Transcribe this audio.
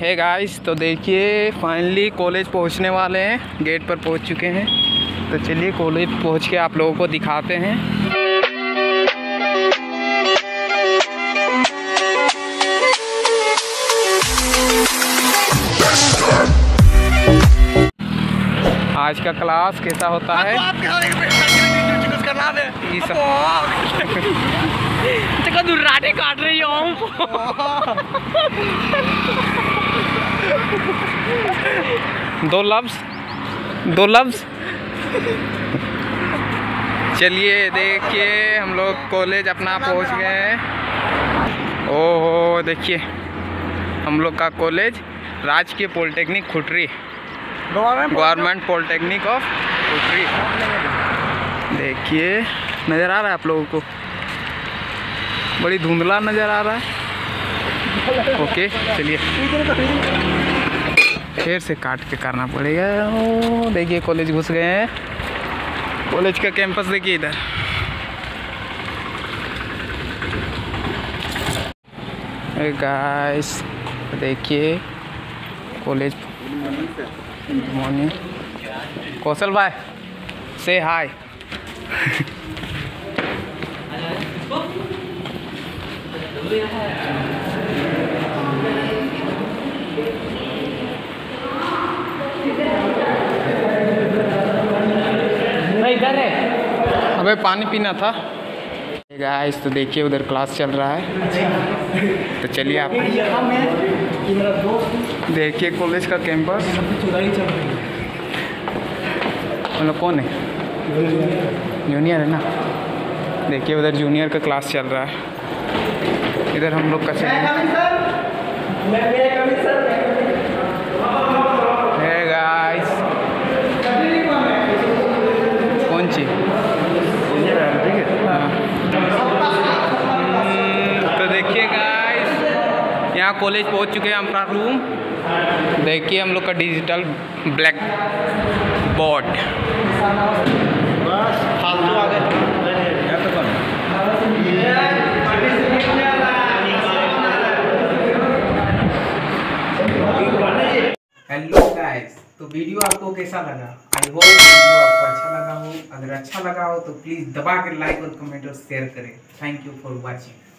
है गाइस तो देखिए फाइनली कॉलेज पहुँचने वाले हैं। गेट पर पहुँच चुके हैं। तो चलिए कॉलेज पहुँच के आप लोगों को दिखाते हैं। आज का क्लास कैसा होता है? ये सब दुर्राटे काट रही हूँ। दो लफ्ज? दो लफ्ज? चलिए, देखिए, हम लोग कॉलेज अपना पहुँच गए हैं। ओहो, देखिए, हम लोग का कॉलेज राजकीय polytechnic Khutri. Government polytechnic of Khutri. देखिए, नज़र आ रहा है आप लोगों को। बड़ी धुंधला नज़र आ रहा है। ओके, चलिए। फिर से काट के करना पड़ेगा। ओ देखिए कॉलेज घुस गए हैं। कॉलेज का कैंपस देखिए इधर। गाइस देखिए कॉलेज गुड मॉर्निंग कौशल भाई से हाय इधर है। अबे पानी पीना था। गाइस तो देखिए उधर क्लास चल रहा है। तो चलिए आप। देखिए कॉलेज का कैंपस मतलब कौन है? जूनियर है ना? देखिए उधर जूनियर का क्लास चल रहा है। इधर हम लोग का चल है गाइस सी हाँ। तो देखिए गाइस यहाँ कॉलेज पहुँच चुके हैं हमारा रूम देखिए हम लोग का डिजिटल ब्लैक बोर्ड बस फालतू आ गए हेलो गाइस तो वीडियो आपको कैसा लगा? आई होप वीडियो आपको अच्छा लगा हो। अगर अच्छा लगा हो तो प्लीज़ दबा कर लाइक और कमेंट और शेयर करें। Thank you for watching